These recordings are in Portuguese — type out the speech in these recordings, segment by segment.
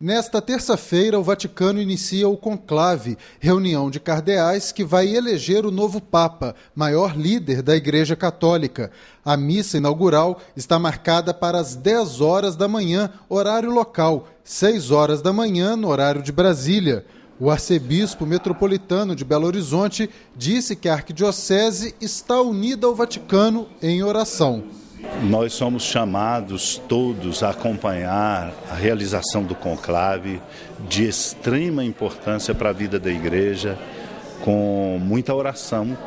Nesta terça-feira, o Vaticano inicia o conclave, reunião de cardeais que vai eleger o novo Papa, maior líder da Igreja Católica. A missa inaugural está marcada para as 10 horas da manhã, horário local, 6 horas da manhã, no horário de Brasília. O arcebispo metropolitano de Belo Horizonte disse que a arquidiocese está unida ao Vaticano em oração. Nós somos chamados todos a acompanhar a realização do conclave, de extrema importância para a vida da igreja, com muita oração,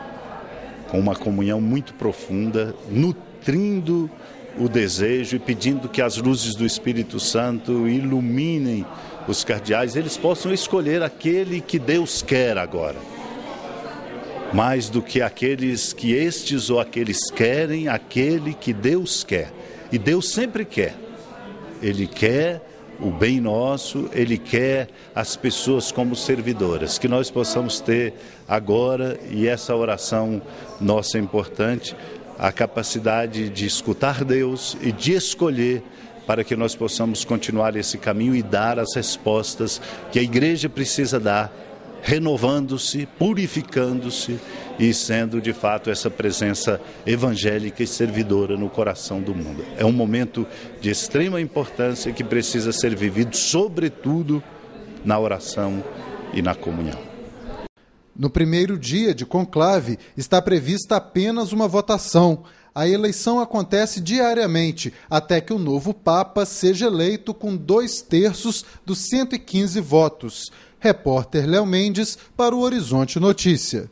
com uma comunhão muito profunda, nutrindo o desejo e pedindo que as luzes do Espírito Santo iluminem os cardeais, eles possam escolher aquele que Deus quer agora mais do que aqueles que estes ou aqueles querem, aquele que Deus quer. E Deus sempre quer. Ele quer o bem nosso, ele quer as pessoas como servidoras, que nós possamos ter agora, e essa oração nossa é importante, a capacidade de escutar Deus e de escolher para que nós possamos continuar esse caminho e dar as respostas que a igreja precisa dar renovando-se, purificando-se e sendo de fato essa presença evangélica e servidora no coração do mundo. É um momento de extrema importância que precisa ser vivido, sobretudo na oração e na comunhão. No primeiro dia de conclave, está prevista apenas uma votação. A eleição acontece diariamente, até que o novo Papa seja eleito com dois terços dos 115 votos. Repórter Léo Mendes para o Horizonte Notícia.